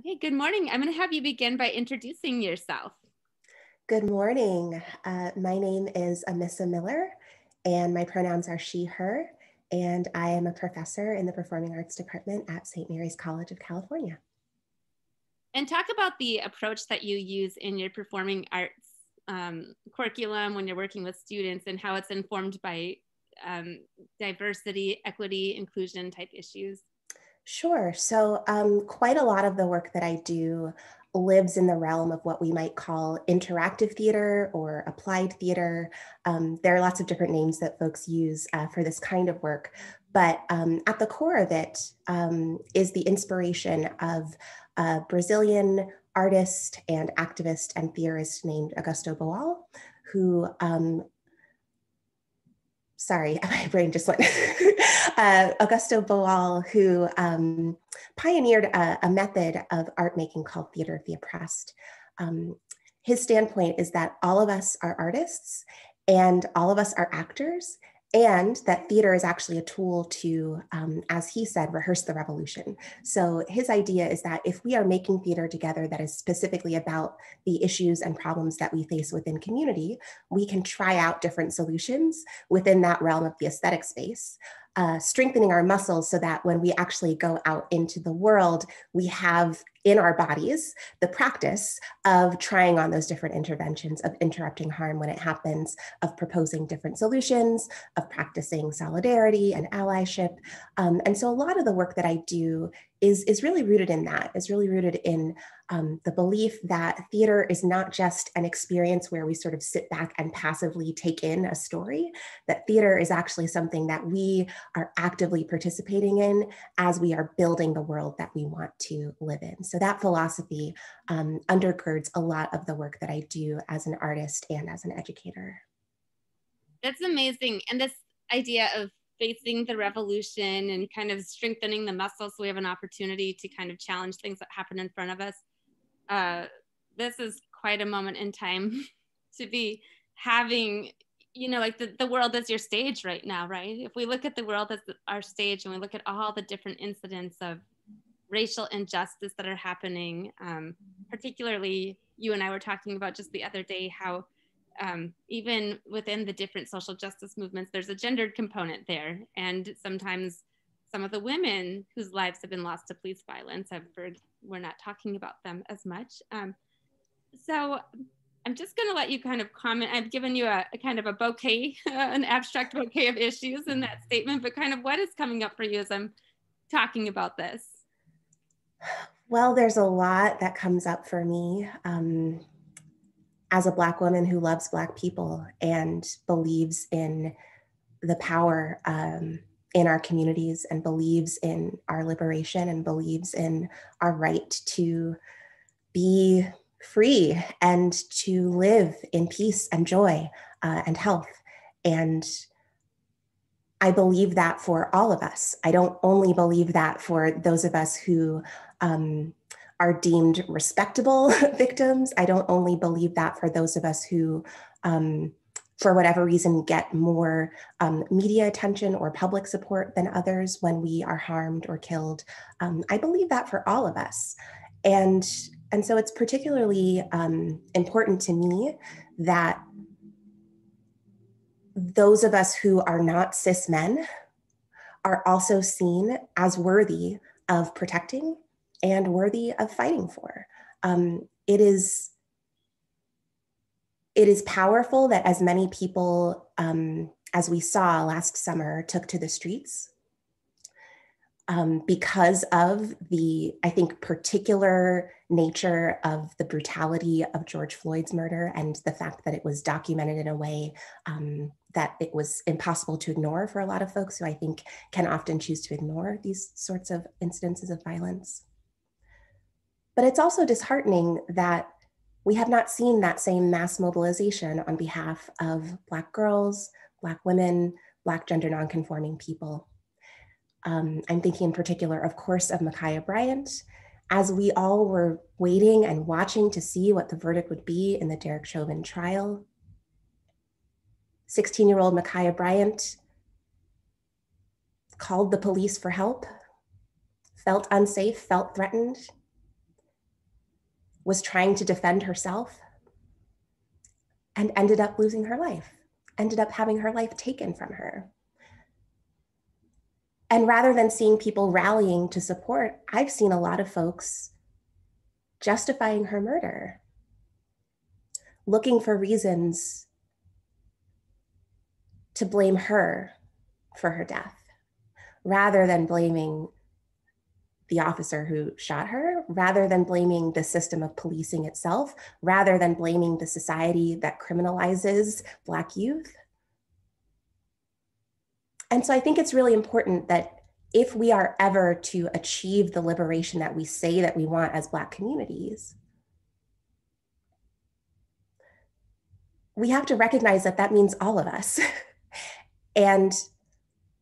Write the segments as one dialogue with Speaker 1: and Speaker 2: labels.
Speaker 1: Okay, good morning. I'm going to have you begin by introducing yourself.
Speaker 2: Good morning. Uh, my name is Amissa Miller, and my pronouns are she, her, and I am a professor in the Performing Arts Department at St. Mary's College of California.
Speaker 1: And talk about the approach that you use in your performing arts um, curriculum when you're working with students and how it's informed by um, diversity, equity, inclusion type issues.
Speaker 2: Sure. So, um, quite a lot of the work that I do lives in the realm of what we might call interactive theater or applied theater. Um, there are lots of different names that folks use uh, for this kind of work, but um, at the core of it um, is the inspiration of a Brazilian artist and activist and theorist named Augusto Boal, who um, sorry, my brain just went. uh, Augusto Boal, who um, pioneered a, a, method of art making called theater of the oppressed. Um, his standpoint is that all of us are artists and all of us are actors, and that theater is actually a tool to, um, as he said, rehearse the revolution. So his idea is that if we are making theater together that is specifically about the issues and problems that we face within community, we can try out different solutions within that realm of the aesthetic space uh, strengthening our muscles so that when we actually go out into the world, we have in our bodies the practice of trying on those different interventions, of interrupting harm when it happens, of proposing different solutions, of practicing solidarity and allyship. Um, and so a lot of the work that I do is, is really rooted in that, is really rooted in um, the belief that theater is not just an experience where we sort of sit back and passively take in a story, that theater is actually something that we are actively participating in as we are building the world that we want to live in. So that philosophy um, undergirds a lot of the work that I do as an artist and as an educator.
Speaker 1: That's amazing. And this idea of facing the revolution and kind of strengthening the muscles so we have an opportunity to kind of challenge things that happen in front of us. Uh, this is quite a moment in time to be having, you know, like the, the world is your stage right now, right? If we look at the world as our stage and we look at all the different incidents of racial injustice that are happening, um, particularly you and I were talking about just the other day how um, even within the different social justice movements, there's a gendered component there. And sometimes some of the women whose lives have been lost to police violence, I've heard we're not talking about them as much. Um, so I'm just going to let you kind of comment. I've given you a, a kind of a bouquet, an abstract bouquet of issues in that statement, but kind of what is coming up for you as I'm talking about this?
Speaker 2: Well, there's a lot that comes up for me. Um, as a Black woman who loves Black people and believes in the power um, in our communities and believes in our liberation and believes in our right to be free and to live in peace and joy uh, and health. And I believe that for all of us. I don't only believe that for those of us who um, are deemed respectable victims. I don't only believe that for those of us who, um, for whatever reason, get more um, media attention or public support than others when we are harmed or killed. Um, I believe that for all of us. And, and so it's particularly um, important to me that those of us who are not cis men are also seen as worthy of protecting and worthy of fighting for. Um, it is it is powerful that as many people um, as we saw last summer took to the streets um, because of the, I think, particular nature of the brutality of George Floyd's murder and the fact that it was documented in a way um, that it was impossible to ignore for a lot of folks who I think can often choose to ignore these sorts of incidences of violence. But it's also disheartening that we have not seen that same mass mobilization on behalf of Black girls, Black women, Black gender nonconforming people. Um, I'm thinking in particular, of course, of Ma'Khia Bryant. As we all were waiting and watching to see what the verdict would be in the Derek Chauvin trial, 16 year old Ma'Khia Bryant called the police for help, felt unsafe, felt threatened, was trying to defend herself and ended up losing her life, ended up having her life taken from her. And rather than seeing people rallying to support, I've seen a lot of folks justifying her murder, looking for reasons to blame her for her death, rather than blaming the officer who shot her, rather than blaming the system of policing itself, rather than blaming the society that criminalizes Black youth. And so I think it's really important that if we are ever to achieve the liberation that we say that we want as Black communities, we have to recognize that that means all of us. and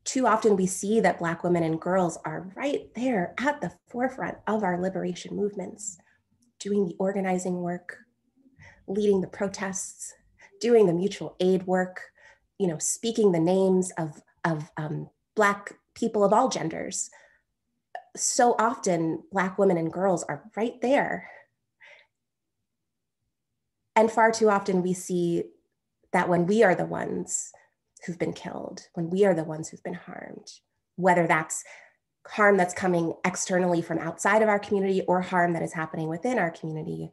Speaker 2: too often we see that Black women and girls are right there at the forefront of our liberation movements, doing the organizing work, leading the protests, doing the mutual aid work, you know, speaking the names of, of um, Black people of all genders. So often, Black women and girls are right there. And far too often, we see that when we are the ones who've been killed, when we are the ones who've been harmed, whether that's harm that's coming externally from outside of our community or harm that is happening within our community,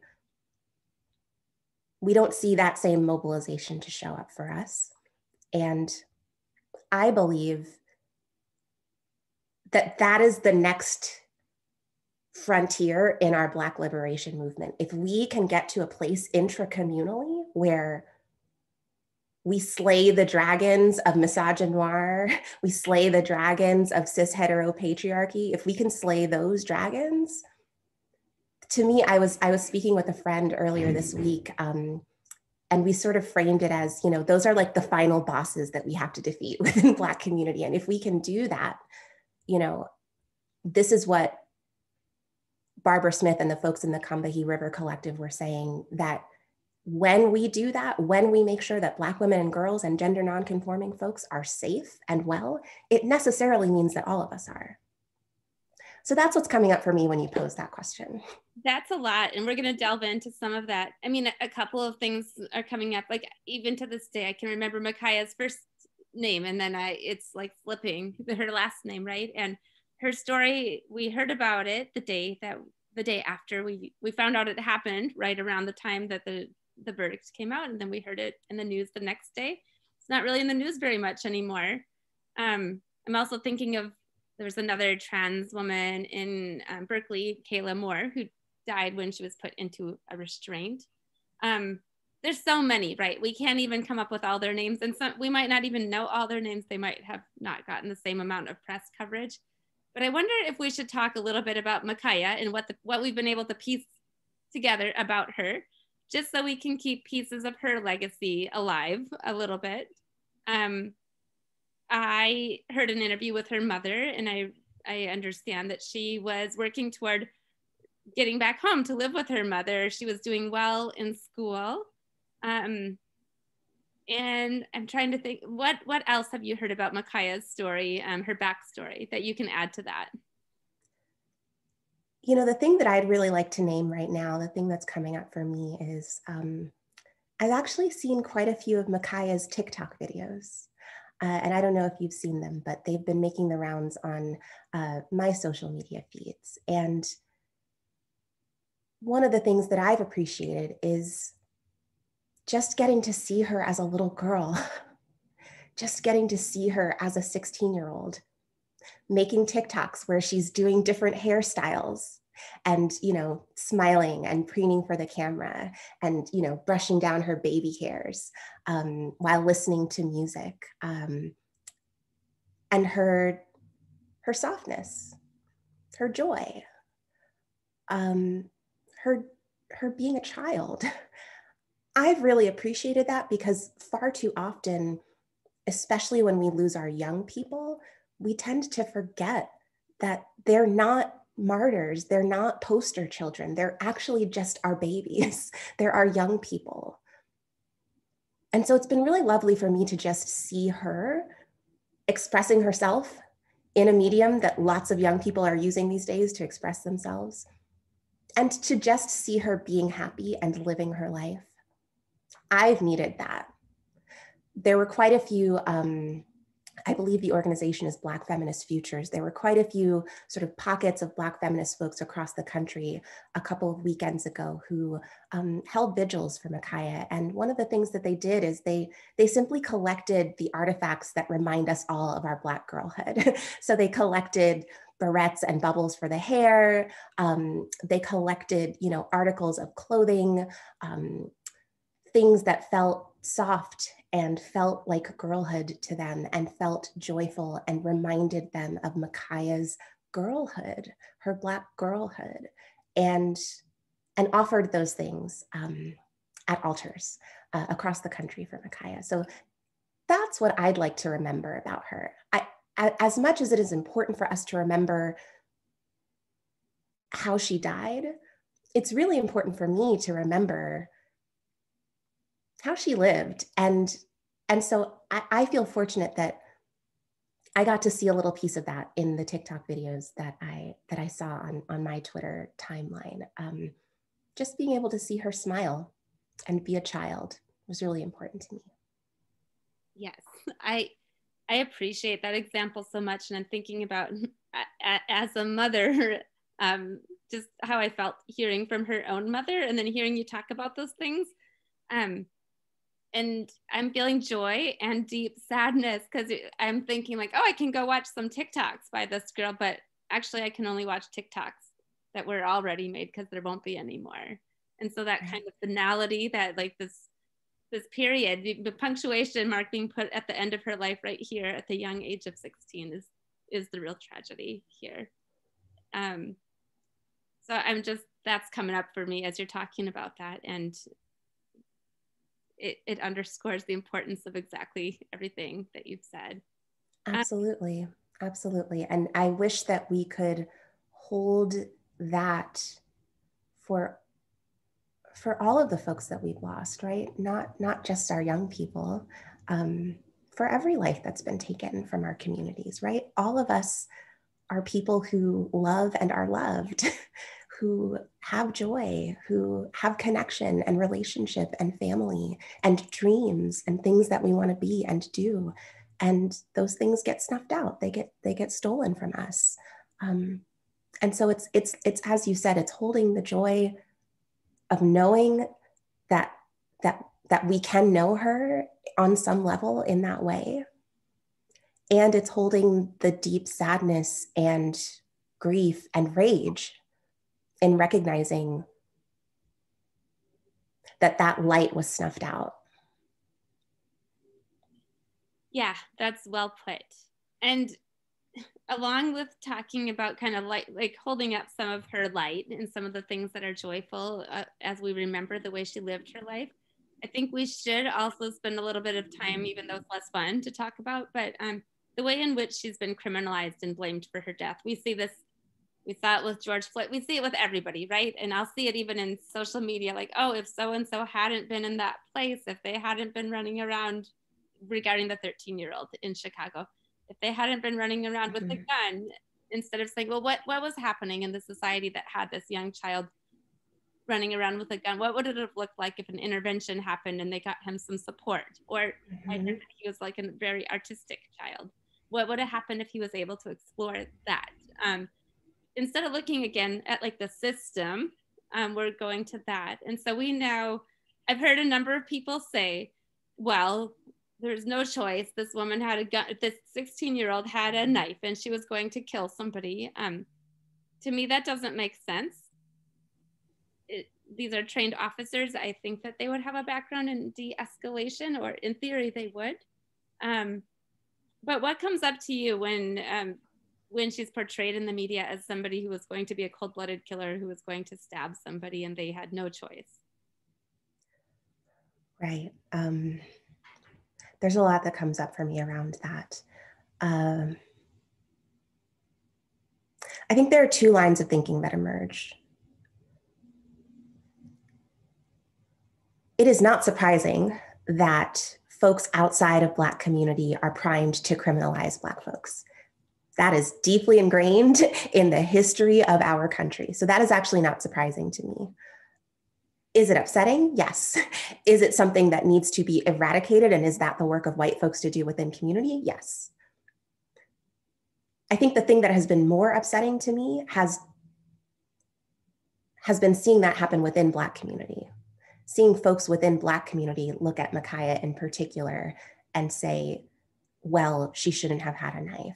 Speaker 2: we don't see that same mobilization to show up for us. And I believe that that is the next frontier in our Black liberation movement. If we can get to a place intracommunally where we slay the dragons of misogynoir, we slay the dragons of cis heteropatriarchy, if we can slay those dragons, to me, I was I was speaking with a friend earlier this week, um, and we sort of framed it as, you know, those are like the final bosses that we have to defeat within Black community, and if we can do that, you know, this is what Barbara Smith and the folks in the Combahee River Collective were saying that when we do that, when we make sure that Black women and girls and gender nonconforming folks are safe and well, it necessarily means that all of us are. So that's what's coming up for me when you pose that question.
Speaker 1: That's a lot. And we're going to delve into some of that. I mean, a couple of things are coming up. Like, even to this day, I can remember Ma'Khia's first name and then I it's like flipping her last name, right? And her story, we heard about it the day that the day after we we found out it happened, right around the time that the the verdict came out, and then we heard it in the news the next day. It's not really in the news very much anymore. Um, I'm also thinking of there was another trans woman in um, Berkeley, Kayla Moore, who died when she was put into a restraint. Um, there's so many, right? We can't even come up with all their names, and some we might not even know all their names. They might have not gotten the same amount of press coverage. But I wonder if we should talk a little bit about Ma'Khia and what the, what we've been able to piece together about her, just so we can keep pieces of her legacy alive a little bit. Um, I heard an interview with her mother, and I I understand that she was working toward getting back home to live with her mother. She was doing well in school. Um, and I'm trying to think what what else have you heard about Ma'Khia's story, um, her backstory that you can add to that?
Speaker 2: You know, the thing that I'd really like to name right now, the thing that's coming up for me is um, I've actually seen quite a few of Ma'Khia's TikTok videos. Uh, and I don't know if you've seen them, but they've been making the rounds on uh, my social media feeds. And one of the things that I've appreciated is just getting to see her as a little girl, just getting to see her as a 16 year old, making TikToks where she's doing different hairstyles and you know smiling and preening for the camera and you know brushing down her baby hairs um, while listening to music um, and her her softness her joy um, her her being a child. I've really appreciated that because far too often, especially when we lose our young people, we tend to forget that they're not martyrs, they're not poster children, they're actually just our babies, they're our young people. And so it's been really lovely for me to just see her expressing herself in a medium that lots of young people are using these days to express themselves and to just see her being happy and living her life. I've needed that. There were quite a few um, I believe the organization is Black Feminist Futures. There were quite a few sort of pockets of Black feminist folks across the country a couple of weekends ago who um, held vigils for Ma'Khia. And one of the things that they did is they, they simply collected the artifacts that remind us all of our Black girlhood. so they collected barrettes and bubbles for the hair. Um, they collected, you know, articles of clothing, um, things that felt soft and felt like girlhood to them and felt joyful and reminded them of Ma'Khia's girlhood, her Black girlhood, and, and offered those things um, at altars uh, across the country for Ma'Khia. So that's what I'd like to remember about her. I, as much as it is important for us to remember how she died, it's really important for me to remember how she lived. And, and so I, I feel fortunate that I got to see a little piece of that in the TikTok videos that I that I saw on, on my Twitter timeline. Um, just being able to see her smile and be a child was really important to me.
Speaker 1: Yes, I I appreciate that example so much, and I'm thinking about as a mother, um, just how I felt hearing from her own mother, and then hearing you talk about those things. Um, and I'm feeling joy and deep sadness because I'm thinking like, oh, I can go watch some TikToks by this girl, but actually I can only watch TikToks that were already made because there won't be any more. And so that kind of finality, that like this this period, the punctuation mark being put at the end of her life right here at the young age of 16 is is the real tragedy here. Um, so I'm just that's coming up for me as you're talking about that, and it, it underscores the importance of exactly everything that you've said.
Speaker 2: Absolutely. Um, Absolutely. And I wish that we could hold that for for all of the folks that we've lost, right? Not not just our young people, um, for every life that's been taken from our communities, right? All of us are people who love and are loved. who have joy, who have connection and relationship and family and dreams and things that we want to be and do. And those things get snuffed out. They get they get stolen from us. Um, and so it's it's it's as you said, it's holding the joy of knowing that that that we can know her on some level in that way. And it's holding the deep sadness and grief and rage in recognizing that that light was snuffed out.
Speaker 1: Yeah, that's well put. And along with talking about kind of like like holding up some of her light and some of the things that are joyful uh, as we remember the way she lived her life i think we should also spend a little bit of time even though it's less fun to talk about but um, the way in which she's been criminalized and blamed for her death we see this we saw it with George Floyd. We see it with everybody, right? And I'll see it even in social media like, oh, if so and so hadn't been in that place, if they hadn't been running around regarding the 13 year old in Chicago, if they hadn't been running around with mm-hmm. a gun, instead of saying, well, what, what was happening in the society that had this young child running around with a gun? What would it have looked like if an intervention happened and they got him some support? Or mm-hmm. he was like a very artistic child. What would have happened if he was able to explore that? Um, instead of looking again at like the system, um, we're going to that. And so we know, I've heard a number of people say, well, there's no choice. This woman had a gun, this 16 year old had a knife and she was going to kill somebody. Um, to me, that doesn't make sense. It, these are trained officers. I think that they would have a background in de escalation, or in theory, they would. Um, but what comes up to you when um, when she's portrayed in the media as somebody who was going to be a cold-blooded killer who was going to stab somebody and they had no choice.
Speaker 2: Right. Um, there's a lot that comes up for me around that. Um, i think there are two lines of thinking that emerge. It is not surprising that folks outside of black community are primed to criminalize black folks That is deeply ingrained in the history of our country. So that is actually not surprising to me. Is it upsetting? Yes. Is it something that needs to be eradicated? And is that the work of white folks to do within community? Yes. I think the thing that has been more upsetting to me has, has been seeing that happen within Black community. Seeing folks within Black community look at Ma'Khia in particular and say, well, she shouldn't have had a knife.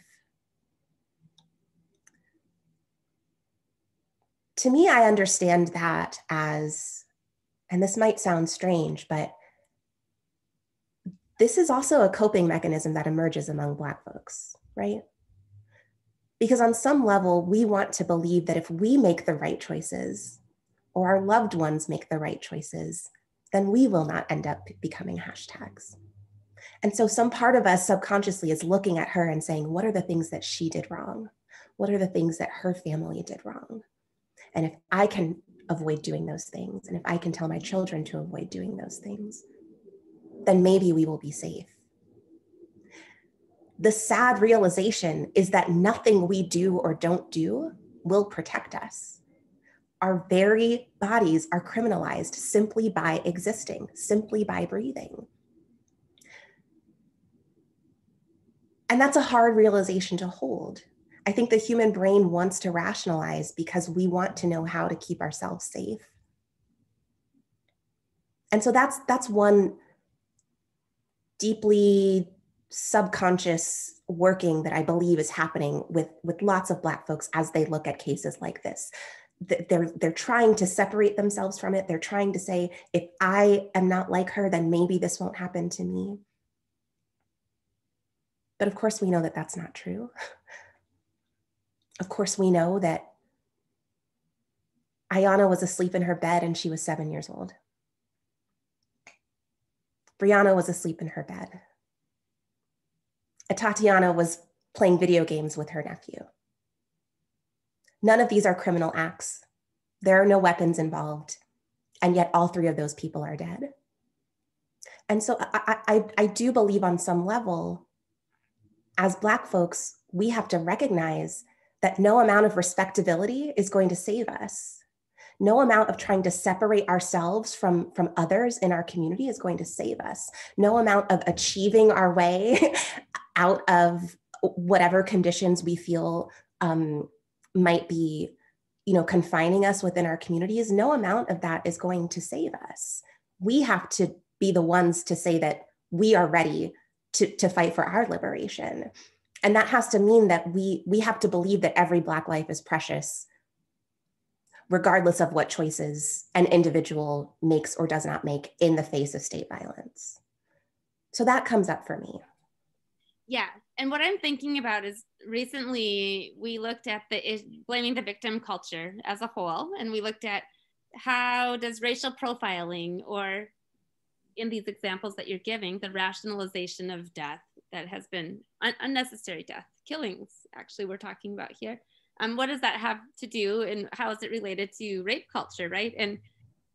Speaker 2: To me, I understand that as, and this might sound strange, but this is also a coping mechanism that emerges among Black folks, right? Because on some level, we want to believe that if we make the right choices or our loved ones make the right choices, then we will not end up becoming hashtags. And so some part of us subconsciously is looking at her and saying, what are the things that she did wrong? What are the things that her family did wrong? And if I can avoid doing those things, and if I can tell my children to avoid doing those things, then maybe we will be safe the sad realization is that nothing we do or don't do will protect us. Our very bodies are criminalized simply by existing, simply by breathing. And that's a hard realization to hold. I think the human brain wants to rationalize because we want to know how to keep ourselves safe. And so that's that's one deeply subconscious working that I believe is happening with, with lots of Black folks as they look at cases like this. They're, they're trying to separate themselves from it. They're trying to say, if I am not like her, then maybe this won't happen to me. But of course, we know that that's not true. Of course, we know that Aiyana was asleep in her bed and she was seven years old. Breonna was asleep in her bed. Tatiana was playing video games with her nephew. None of these are criminal acts. There are no weapons involved. And yet all three of those people are dead. And so I, I, I do believe on some level, as Black folks, we have to recognize that no amount of respectability is going to save us. No amount of trying to separate ourselves from, from others in our community is going to save us. No amount of achieving our way out of whatever conditions we feel um, might be you know confining us within our communities no amount of that is going to save us we have to be the ones to say that we are ready to, to fight for our liberation and that has to mean that we we have to believe that every black life is precious regardless of what choices an individual makes or does not make in the face of state violence so that comes up for me
Speaker 1: yeah. And what I'm thinking about is recently we looked at the blaming the victim culture as a whole, and we looked at how does racial profiling or in these examples that you're giving, the rationalization of death that has been un- unnecessary death, killings, actually, we're talking about here. Um, what does that have to do and how is it related to rape culture, right? And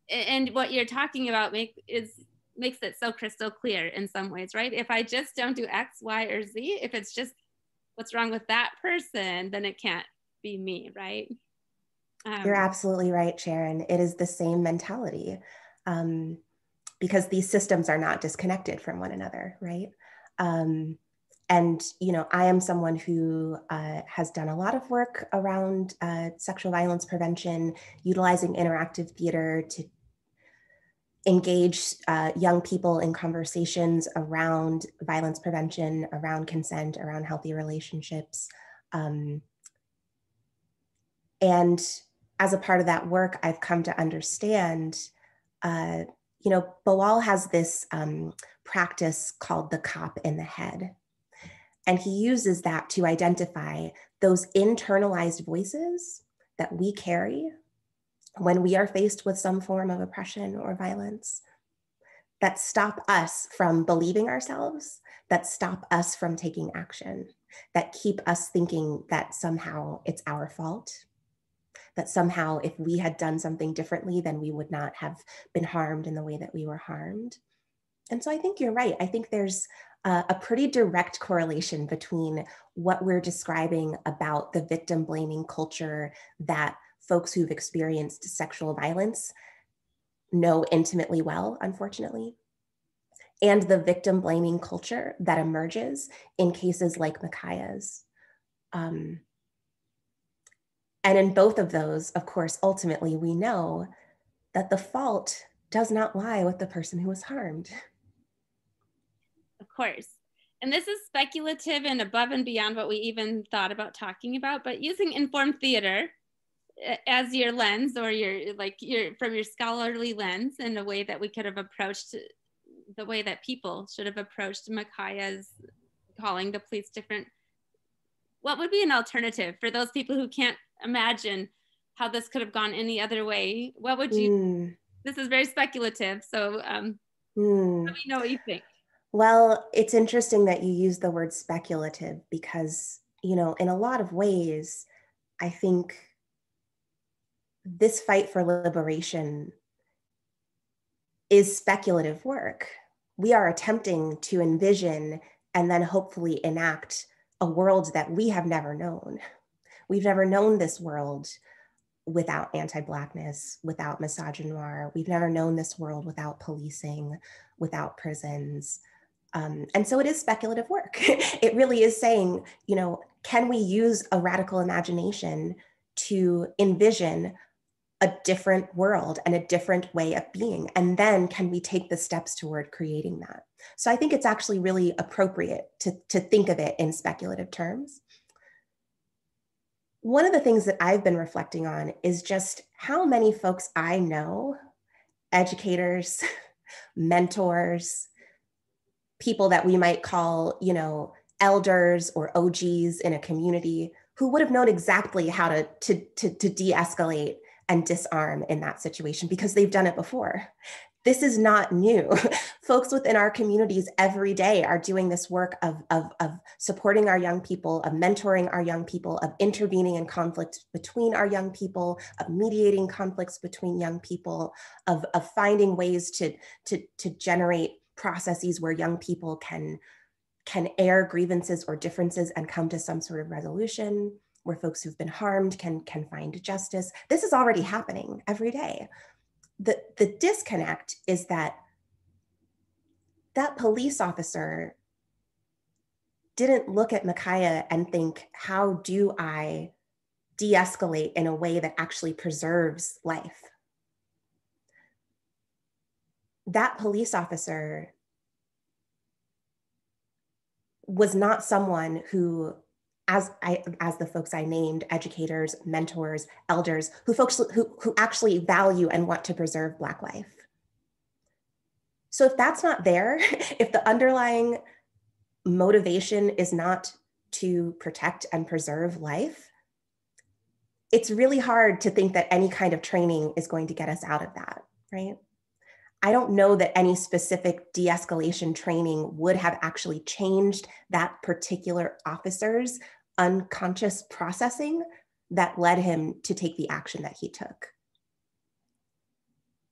Speaker 1: and what you're talking about make is makes it so crystal clear in some ways, right? If I just don't do X, Y, or Z, if it's just what's wrong with that person, then it can't be me, right?
Speaker 2: Um, You're absolutely right, Sharon. It is the same mentality um, because these systems are not disconnected from one another, right? Um, and you know, I am someone who uh, has done a lot of work around uh, sexual violence prevention, utilizing interactive theater to engage uh, young people in conversations around violence prevention, around consent, around healthy relationships. Um, and as a part of that work, I've come to understand, uh, you know, Boal has this um, practice called the cop in the head. And he uses that to identify those internalized voices that we carry when we are faced with some form of oppression or violence that stop us from believing ourselves, that stop us from taking action, that keep us thinking that somehow it's our fault, that somehow if we had done something differently, then we would not have been harmed in the way that we were harmed. And so I think you're right. I think there's a pretty direct correlation between what we're describing about the victim blaming culture that folks who've experienced sexual violence know intimately well, unfortunately, and the victim blaming culture that emerges in cases like Ma'Khia's. Um, and in both of those, of course, ultimately, we know that the fault does not lie with the person who was harmed.
Speaker 1: Of course. And this is speculative and above and beyond what we even thought about talking about, but using informed theater as your lens or your like your from your scholarly lens in a way that we could have approached the way that people should have approached Ma'Khia's calling the police different what would be an alternative for those people who can't imagine how this could have gone any other way what would you mm. this is very speculative so um mm. let me know what you think
Speaker 2: well it's interesting that you use the word speculative because you know in a lot of ways i think this fight for liberation is speculative work. We are attempting to envision and then hopefully enact a world that we have never known. We've never known this world without anti Blackness, without misogynoir. We've never known this world without policing, without prisons. Um, and so it is speculative work. it really is saying, you know, can we use a radical imagination to envision a different world and a different way of being? And then can we take the steps toward creating that? So I think it's actually really appropriate to, to think of it in speculative terms. One of the things that I've been reflecting on is just how many folks I know, educators, mentors, people that we might call, you know, elders or OGs in a community who would have known exactly how to, to, to, to de-escalate and disarm in that situation because they've done it before. This is not new. Folks within our communities every day are doing this work of, of, of supporting our young people, of mentoring our young people, of intervening in conflict between our young people, of mediating conflicts between young people, of, of finding ways to, to, to generate processes where young people can, can air grievances or differences and come to some sort of resolution where folks who've been harmed can, can find justice. This is already happening every day. The, the disconnect is that that police officer didn't look at Ma'Khia and think, how do I de escalate in a way that actually preserves life? That police officer was not someone who as I, as the folks I named, educators, mentors, elders, who folks who, who actually value and want to preserve Black life. So if that's not there, if the underlying motivation is not to protect and preserve life, it's really hard to think that any kind of training is going to get us out of that, right? I don't know that any specific de escalation training would have actually changed that particular officer's unconscious processing that led him to take the action that he took.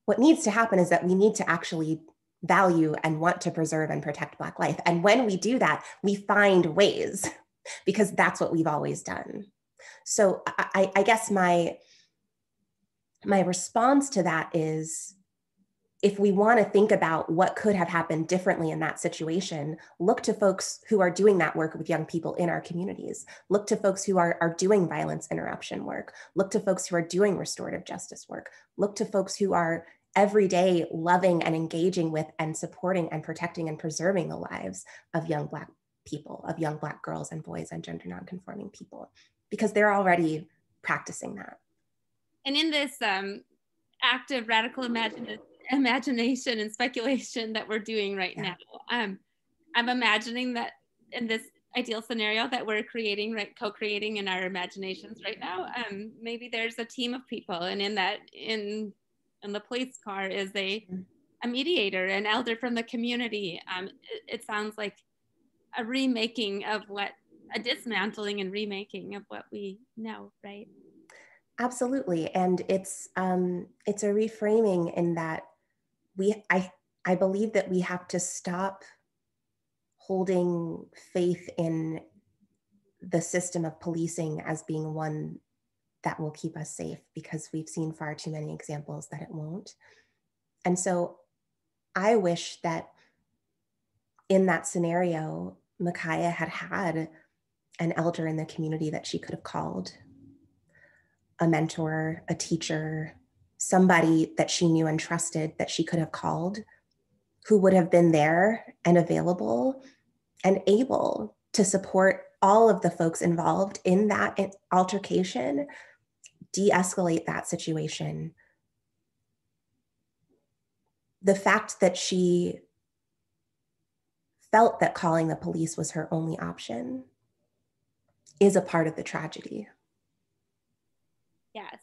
Speaker 2: What needs to happen is that we need to actually value and want to preserve and protect Black life. And when we do that, we find ways because that's what we've always done. So I, I guess my, my response to that is if we want to think about what could have happened differently in that situation, look to folks who are doing that work with young people in our communities. Look to folks who are, are doing violence interruption work. Look to folks who are doing restorative justice work. Look to folks who are every day loving and engaging with and supporting and protecting and preserving the lives of young Black people, of young Black girls and boys and gender nonconforming people, because they're already practicing that.
Speaker 1: And in this um, of radical imaginative imagination and speculation that we're doing right yeah. now. Um, I'm imagining that in this ideal scenario that we're creating, right, co-creating in our imaginations right now, um, maybe there's a team of people, and in that, in in the police car is a mm-hmm. a mediator, an elder from the community. Um, it, it sounds like a remaking of what a dismantling and remaking of what we know, right?
Speaker 2: Absolutely, and it's um, it's a reframing in that we I I believe that we have to stop holding faith in the system of policing as being one that will keep us safe because we've seen far too many examples that it won't. And so I wish that in that scenario, Ma'Khia had had an elder in the community that she could have called, a mentor, a teacher, somebody that she knew and trusted that she could have called, who would have been there and available and able to support all of the folks involved in that altercation, de escalate that situation. The fact that she felt that calling the police was her only option is a part of the tragedy.
Speaker 1: Yes.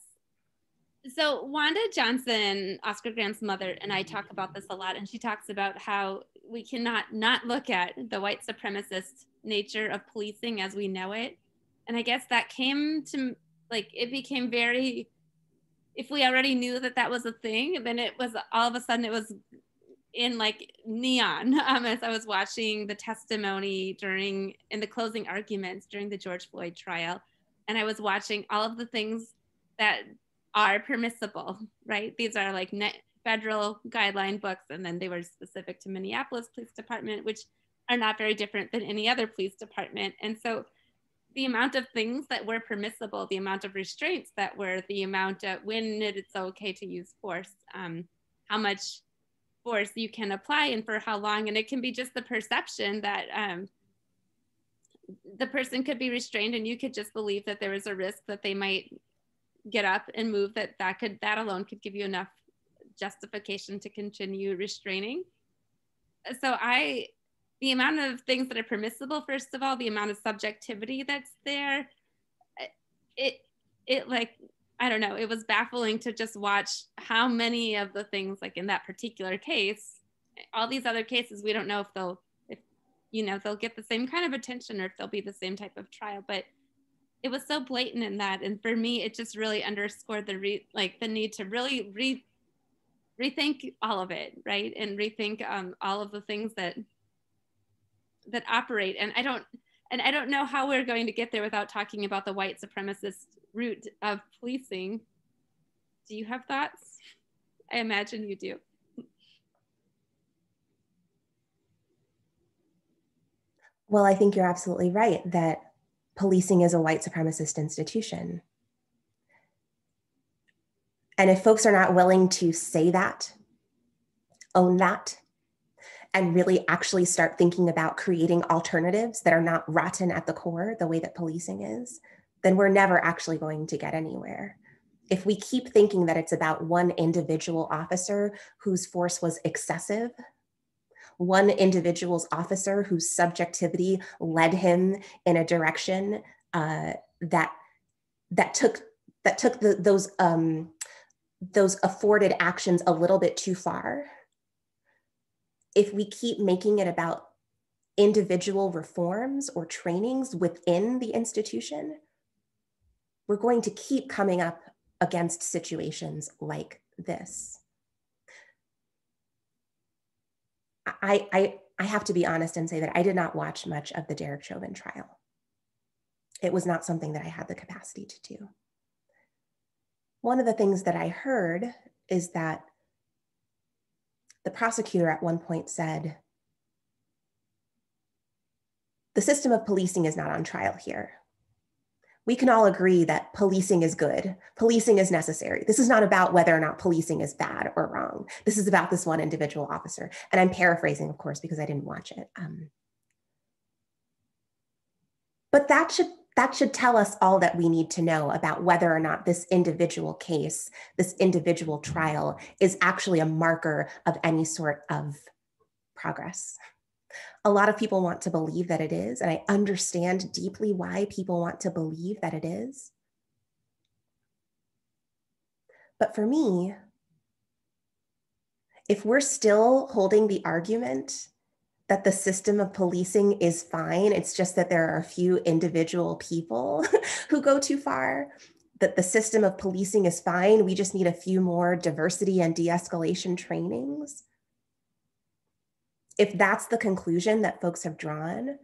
Speaker 1: So Wanda Johnson, Oscar Grant's mother, and I talk about this a lot, and she talks about how we cannot not look at the white supremacist nature of policing as we know it. And I guess that came to like it became very if we already knew that that was a thing, then it was all of a sudden it was in like neon um, as I was watching the testimony during in the closing arguments during the George Floyd trial. And I was watching all of the things that are permissible, right? These are like net federal guideline books, and then they were specific to Minneapolis Police Department, which are not very different than any other police department. And so the amount of things that were permissible, the amount of restraints that were, the amount of when it's okay to use force, um, how much force you can apply and for how long. And it can be just the perception that um, the person could be restrained and you could just believe that there was a risk that they might get up and move that that could that alone could give you enough justification to continue restraining. So i the amount of things that are permissible first of all the amount of subjectivity that's there it it like i don't know it was baffling to just watch how many of the things like in that particular case all these other cases we don't know if they'll if you know they'll get the same kind of attention or if they'll be the same type of trial but it was so blatant in that and for me it just really underscored the re- like the need to really re- rethink all of it right? And rethink um, all of the things that that operate and i don't and i don't know how we're going to get there without talking about the white supremacist root of policing. Do you have thoughts? I imagine you do.
Speaker 2: Well i think you're absolutely right that policing is a white supremacist institution. And if folks are not willing to say that, own that, and really actually start thinking about creating alternatives that are not rotten at the core, the way that policing is, then we're never actually going to get anywhere. If we keep thinking that it's about one individual officer whose force was excessive one individual's officer whose subjectivity led him in a direction uh, that that took that took the, those um, those afforded actions a little bit too far. If we keep making it about individual reforms or trainings within the institution, we're going to keep coming up against situations like this. I, I, I have to be honest and say that I did not watch much of the Derek Chauvin trial. It was not something that I had the capacity to do. One of the things that I heard is that the prosecutor at one point said, the system of policing is not on trial here we can all agree that policing is good. Policing is necessary. This is not about whether or not policing is bad or wrong. This is about this one individual officer. And I'm paraphrasing, of course, because I didn't watch it. Um, but that should that should tell us all that we need to know about whether or not this individual case, this individual trial is actually a marker of any sort of progress a lot of people want to believe that it is. And I understand deeply why people want to believe that it is. But for me, if we're still holding the argument that the system of policing is fine, it's just that there are a few individual people who go too far, that the system of policing is fine, we just need a few more diversity and de escalation trainings if that's the conclusion that folks have drawn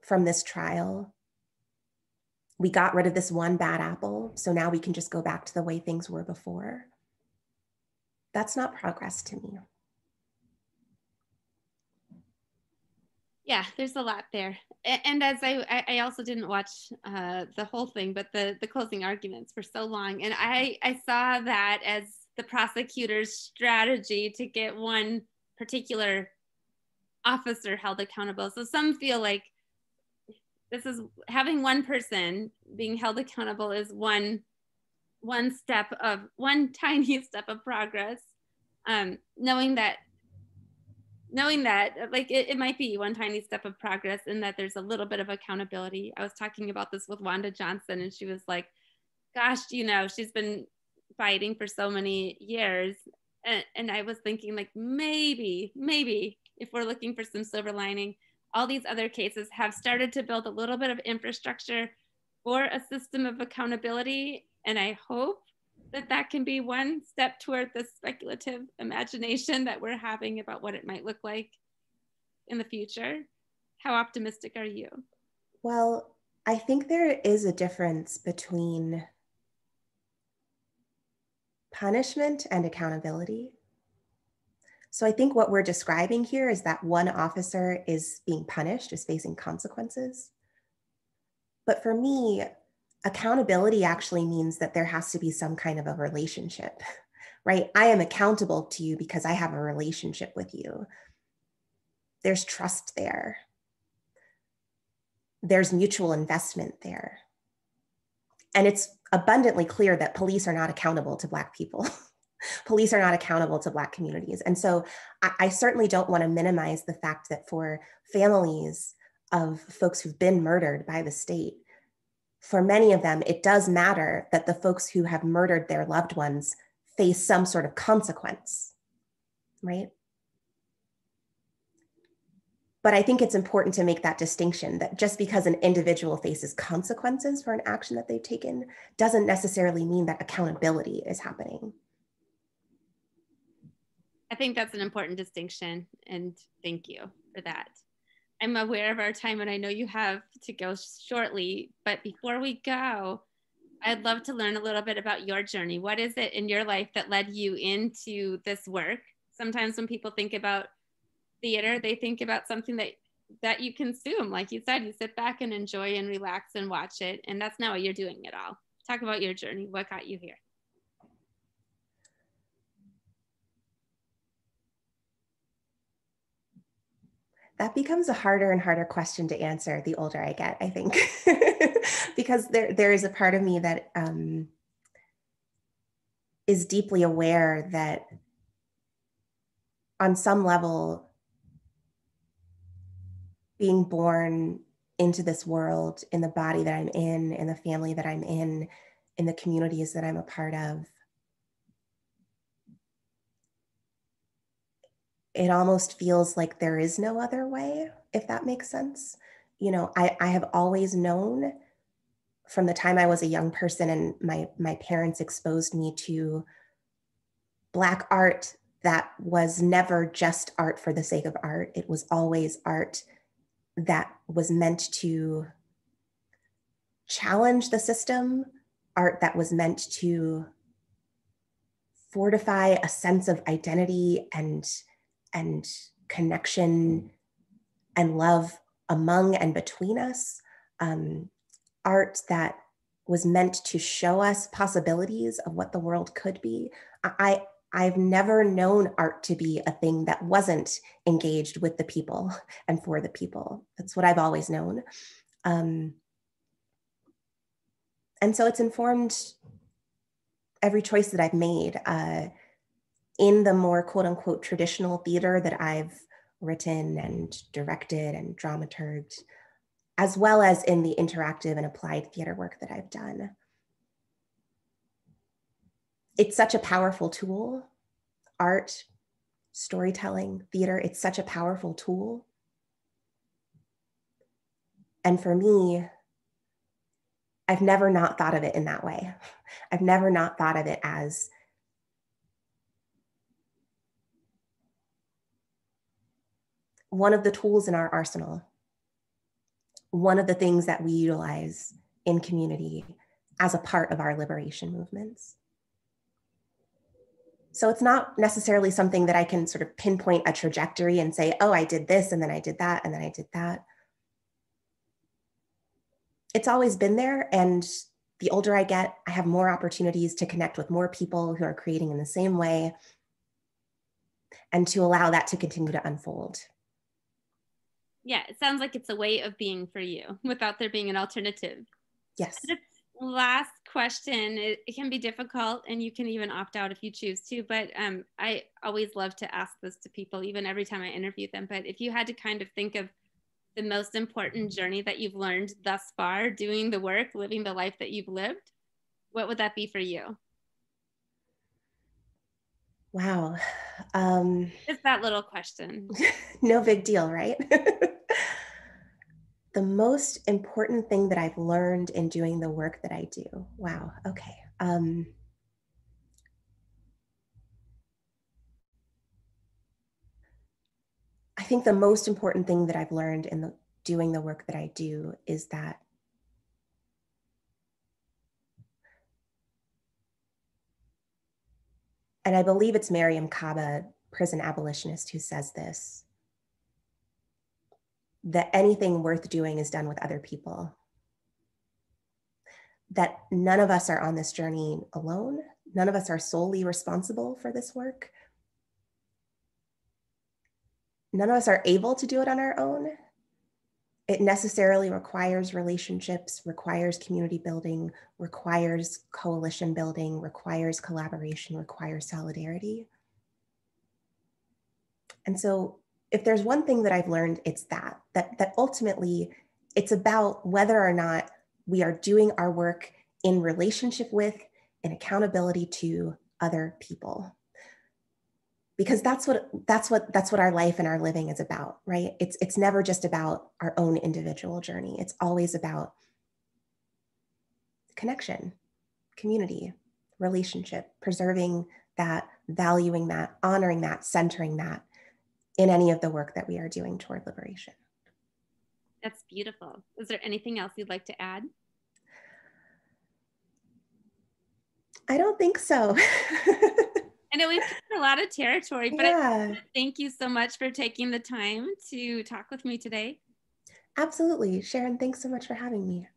Speaker 2: from this trial, we got rid of this one bad apple, so now we can just go back to the way things were before. That's not progress to me.
Speaker 1: yeah there's a lot there and as i i also didn't watch uh, the whole thing but the the closing arguments for so long and i i saw that as the prosecutor's strategy to get one particular officer held accountable. So some feel like this is having one person being held accountable is one one step of one tiny step of progress. Um, knowing that knowing that like it, it might be one tiny step of progress and that there's a little bit of accountability. I was talking about this with wanda johnson and she was like gosh you know she's been fighting for so many years. And, and i was thinking like maybe maybe if we're looking for some silver lining all these other cases have started to build a little bit of infrastructure for a system of accountability and i hope that that can be one step toward the speculative imagination that we're having about what it might look like in the future. How optimistic are you?
Speaker 2: Well, I think there is a difference between punishment and accountability. So I think what we're describing here is that one officer is being punished, is facing consequences. But for me, accountability actually means that there has to be some kind of a relationship, right? I am accountable to you because I have a relationship with you. There's trust there, there's mutual investment there. And it's abundantly clear that police are not accountable to Black people. police are not accountable to Black communities. And so I, I certainly don't want to minimize the fact that for families of folks who've been murdered by the state, for many of them, it does matter that the folks who have murdered their loved ones face some sort of consequence, right? But I think it's important to make that distinction that just because an individual faces consequences for an action that they've taken doesn't necessarily mean that accountability is happening.
Speaker 1: I think that's an important distinction, and thank you for that. I'm aware of our time and I know you have to go shortly. But before we go, I'd love to learn a little bit about your journey. What is it in your life that led you into this work? Sometimes when people think about theater, they think about something that that you consume. Like you said, you sit back and enjoy and relax and watch it. And that's not what you're doing at all. Talk about your journey. What got you here?
Speaker 2: That becomes a harder and harder question to answer the older I get, I think, because there, there is a part of me that um, is deeply aware that on some level, being born into this world in the body that I'm in, in the family that I'm in, in the communities that I'm a part of, it almost feels like there is no other way, if that makes sense. You know, I, I have always known from the time I was a young person and my, my parents exposed me to Black art that was never just art for the sake of art. It was always art that was meant to challenge the system, art that was meant to fortify a sense of identity and and connection and love among and between us, um, art that was meant to show us possibilities of what the world could be. I, I've never known art to be a thing that wasn't engaged with the people and for the people. That's what I've always known. Um, and so it's informed every choice that I've made. Uh, in the more quote unquote traditional theater that I've written and directed and dramaturged, as well as in the interactive and applied theater work that I've done. It's such a powerful tool, art, storytelling, theater, it's such a powerful tool. And for me, I've never not thought of it in that way. I've never not thought of it as one of the tools in our arsenal, one of the things that we utilize in community as a part of our liberation movements. So it's not necessarily something that I can sort of pinpoint a trajectory and say, oh, I did this, and then I did that, and then I did that. It's always been there. And the older I get, I have more opportunities to connect with more people who are creating in the same way and to allow that to continue to unfold.
Speaker 1: Yeah, it sounds like it's a way of being for you without there being an alternative.
Speaker 2: Yes
Speaker 1: last question it, it, can be difficult and you can even opt out if you choose to but um, i always love to ask this to people even every time i interview them but if you had to kind of think of the most important journey that you've learned thus far doing the work living the life that you've lived what would that be for you
Speaker 2: wow um
Speaker 1: just that little question
Speaker 2: no big deal right the most important thing that I've learned in doing the work that I do. Wow. Okay. Um, I think the most important thing that I've learned in the, doing the work that I do is that and I believe it's Mariame Kaba, prison abolitionist, who says this that anything worth doing is done with other people. That none of us are on this journey alone. None of us are solely responsible for this work. None of us are able to do it on our own. It necessarily requires relationships, requires community building, requires coalition building, requires collaboration, requires solidarity. And so if there's one thing that I've learned, it's that, that, that ultimately it's about whether or not we are doing our work in relationship with and accountability to other people because that's what that's what that's what our life and our living is about right it's it's never just about our own individual journey it's always about connection community relationship preserving that valuing that honoring that centering that in any of the work that we are doing toward liberation.
Speaker 1: That's beautiful. Is there anything else you'd like to add?
Speaker 2: I don't think so.
Speaker 1: I know we've covered a lot of territory, but yeah. thank you so much for taking the time to talk with me today.
Speaker 2: Absolutely. Sharon, thanks so much for having me.